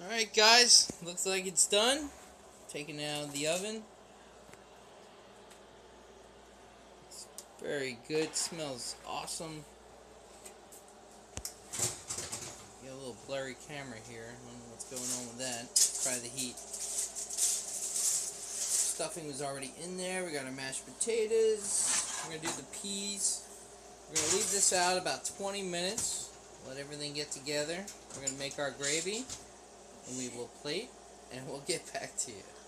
Alright guys, looks like it's done. Taking it out of the oven. It's very good, smells awesome. Got a little blurry camera here. I don't know what's going on with that. Try the heat. Stuffing was already in there. We got our mashed potatoes. We're gonna do the peas. We're gonna leave this out about 20 minutes. Let everything get together. We're gonna make our gravy and we will play and we'll get back to you.